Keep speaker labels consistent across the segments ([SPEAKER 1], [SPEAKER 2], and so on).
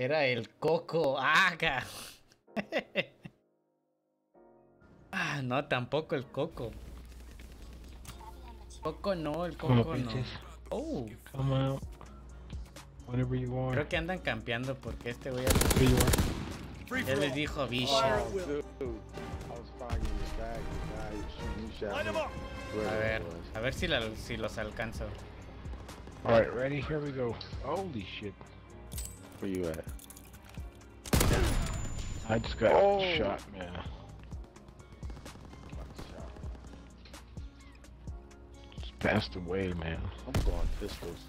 [SPEAKER 1] Era el coco. Ah, ¡Aga! ah, no, tampoco el coco. Coco no, el coco no. Oh.
[SPEAKER 2] You want.
[SPEAKER 1] Creo que andan campeando porque este
[SPEAKER 2] voy a.
[SPEAKER 1] Ya les dijo
[SPEAKER 3] Bishop.
[SPEAKER 1] A ver, a ver si, la, si los alcanzo.
[SPEAKER 2] Alright, ready, here we go. Holy shit.
[SPEAKER 3] Where you at?
[SPEAKER 2] I just got
[SPEAKER 3] Oh.
[SPEAKER 2] shot, man. Just passed away, man.
[SPEAKER 3] I'm going pistols.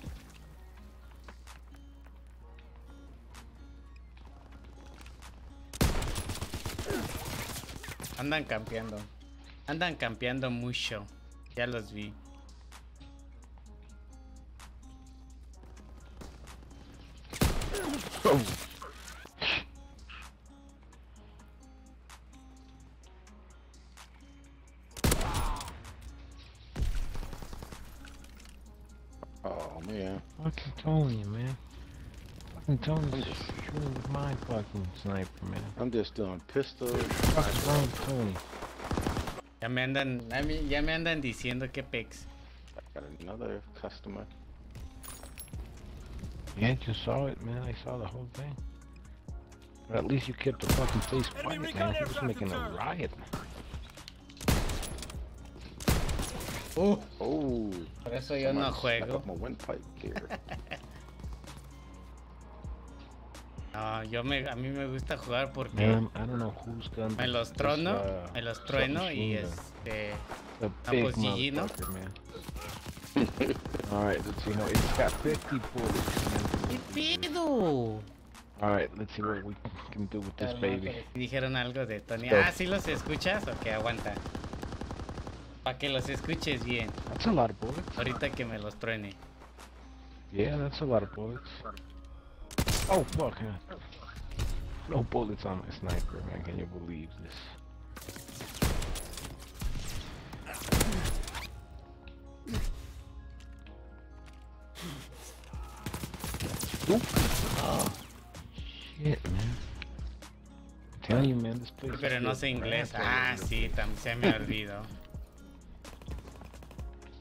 [SPEAKER 1] Andan campeando. Andan campeando mucho. Ya los vi.
[SPEAKER 2] Oh.
[SPEAKER 3] Oh man.
[SPEAKER 2] Fucking telling you, man. Fucking telling you, shooting with my fucking sniper, man.
[SPEAKER 3] I'm just doing pistols.
[SPEAKER 2] What's wrong with Tony?
[SPEAKER 1] Ya me andan, a mí- ya me andan diciendo que pex.
[SPEAKER 3] Got another customer.
[SPEAKER 2] Yeah, just saw it, man. I saw the whole thing. But at least you kept the fucking place quiet, man. He was making a riot.
[SPEAKER 1] Uh,
[SPEAKER 3] Oh.
[SPEAKER 1] por eso yo no juego.
[SPEAKER 3] up my windpipe here.
[SPEAKER 1] No, yo me, a mí me gusta jugar porque
[SPEAKER 2] Man, I don't know who's gun.
[SPEAKER 1] me los
[SPEAKER 2] this,
[SPEAKER 1] trono,
[SPEAKER 2] uh,
[SPEAKER 1] me los trueno y
[SPEAKER 2] gun.
[SPEAKER 1] este. Ah, pues.
[SPEAKER 2] Alright, let's see. No, it's got 50 bullets.
[SPEAKER 1] ¿Qué pedo?
[SPEAKER 2] Alright, let's see what we can do with this baby.
[SPEAKER 1] Dijeron algo de Tony. Ah, ¿sí los escuchas o qué? Aguanta. Para que los escuches bien.
[SPEAKER 2] That's a lot of bullets.
[SPEAKER 1] Ahorita que me los truene.
[SPEAKER 2] Yeah, that's a lot of bullets. Oh, fuck. No bullets on my sniper, man. Can you believe this? Oop. Shit, man. Telling you, man, this place.
[SPEAKER 1] Pero no
[SPEAKER 2] good.
[SPEAKER 1] sé inglés. Ah, sí, también se me olvidó.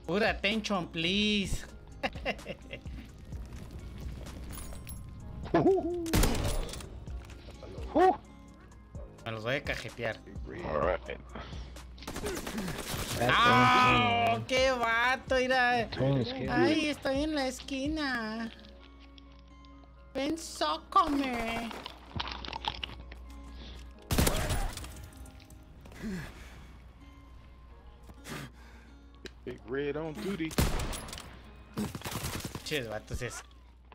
[SPEAKER 1] Pura attention, please. Me los voy a cajetear.
[SPEAKER 2] Alright.
[SPEAKER 1] ¡Ah! ¡Qué vato! Mira. Ay, estoy en la esquina. Ven, sócome.
[SPEAKER 3] Big red on duty.
[SPEAKER 1] Ches vatos es.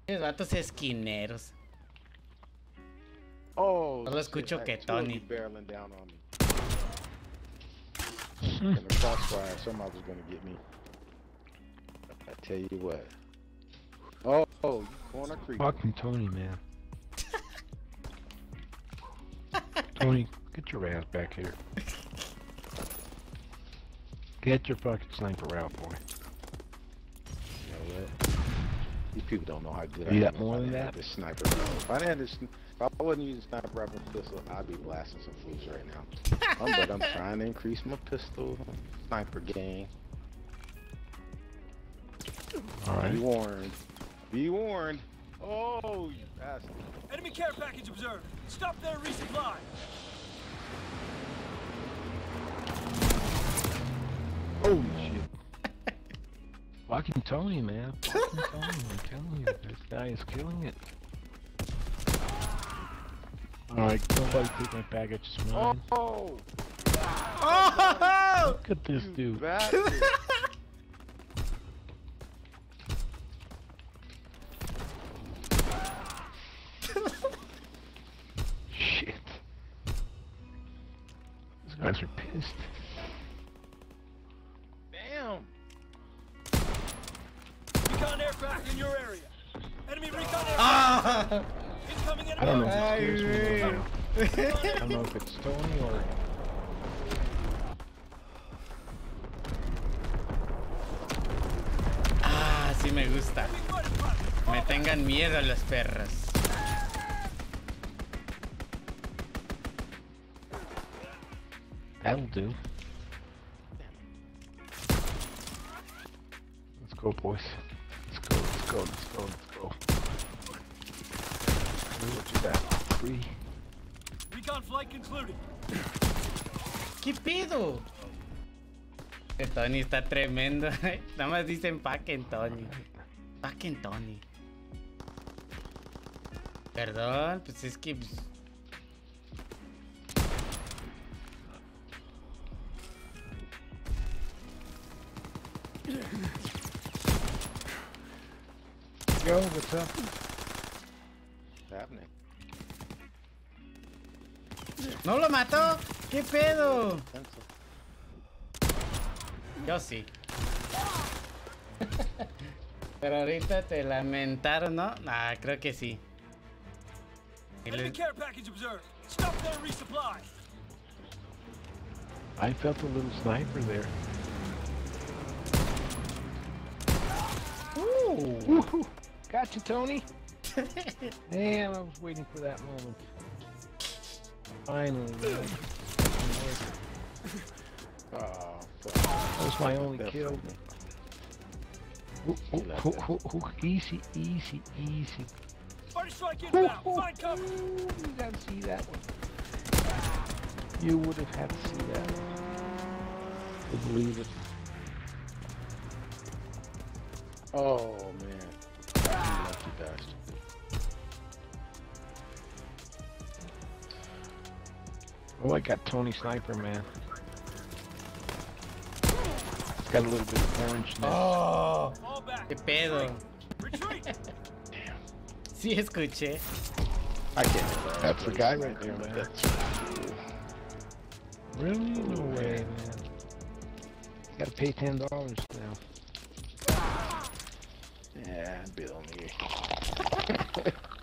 [SPEAKER 1] Ches vatos esquineros.
[SPEAKER 3] Oh.
[SPEAKER 1] Solo
[SPEAKER 3] shit,
[SPEAKER 1] escucho
[SPEAKER 3] had
[SPEAKER 1] que
[SPEAKER 3] two of
[SPEAKER 1] Tony.
[SPEAKER 3] barreling down on me. In the crossfire, somebody was gonna get me. I tell you what. Oh, oh you corner creep.
[SPEAKER 2] Fucking Tony, man. Tony, get your ass back here. Get your fucking sniper out, boy.
[SPEAKER 3] You know what? These people don't know how good
[SPEAKER 2] You
[SPEAKER 3] I
[SPEAKER 2] got
[SPEAKER 3] am.
[SPEAKER 2] more than that?
[SPEAKER 3] This sniper. bro. If I didn't this, if I wasn't using sniper rifle pistol, I'd be blasting some fools right now. um, but I'm trying to increase my pistol sniper game. All right. Be
[SPEAKER 2] Alright.
[SPEAKER 3] warned. Be warned. Oh, you bastard.
[SPEAKER 4] Enemy care package observed. Stop there, resupply.
[SPEAKER 2] Holy shit. Fucking Tony, man. Fucking Tony, I'm telling you, this guy is killing it. Alright, nobody take my package, it's mine.
[SPEAKER 3] Oh,
[SPEAKER 1] ¡Oh!
[SPEAKER 2] Look at this
[SPEAKER 3] you
[SPEAKER 2] dude. guys are pissed.
[SPEAKER 3] Damn.
[SPEAKER 4] Recon aircraft in your area. Enemy recon aircraft.
[SPEAKER 1] ¡Ah!
[SPEAKER 4] Incoming
[SPEAKER 2] I don't know
[SPEAKER 4] enemy.
[SPEAKER 2] if it scares me I don't know if it's Tony or
[SPEAKER 1] Ah, sí me gusta.
[SPEAKER 4] Enemy.
[SPEAKER 1] Me tengan miedo los perros.
[SPEAKER 2] That'll do. Let's go, boys. Let's go, let's go, let's go, let's go. What you got? Three.
[SPEAKER 4] Recon flight concluded.
[SPEAKER 1] ¿Qué pedo? Tony está tremendo. Nada más dicen paquen Tony. Paquen Tony. Perdón, pues es que.
[SPEAKER 2] Yo, what's up?
[SPEAKER 3] What's happening?
[SPEAKER 1] ¡No lo mató! ¿Qué pedo? Yo sí. Pero ahorita te lamentaron, ¿no? Ah, creo que sí. Y
[SPEAKER 4] Enemy
[SPEAKER 1] le-
[SPEAKER 4] care package observed. Stop there and resupply.
[SPEAKER 2] I felt a little sniper there. Woohoo! Got you, Tony. Damn, I was waiting for that moment. Finally, man.
[SPEAKER 3] Oh, fuck.
[SPEAKER 2] That was my only kill.
[SPEAKER 3] from.
[SPEAKER 2] Ooh, ooh, ooh, ooh, ooh, Easy, easy, easy.
[SPEAKER 4] Party strike
[SPEAKER 2] Ooh,
[SPEAKER 4] inbound.
[SPEAKER 2] ooh,
[SPEAKER 4] Find cover.
[SPEAKER 2] ooh, You gotta see that one. You would have had to see that one. To believe it.
[SPEAKER 3] Oh, man. You lucky bastard.
[SPEAKER 2] Oh, I got Tony Sniper, man. It's got a little bit of orange now.
[SPEAKER 1] ¡Oh!
[SPEAKER 4] Fall back.
[SPEAKER 1] ¿Qué pedo?
[SPEAKER 4] Retreat.
[SPEAKER 1] Sí, escuché.
[SPEAKER 3] I can't.
[SPEAKER 2] That's the guy right there, man. Really? No way, man. Gotta pay ten dollars now.
[SPEAKER 3] Yeah, bill me.